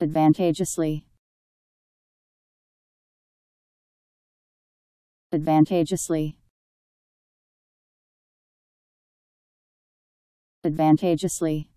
advantageously. Advantageously. Advantageously.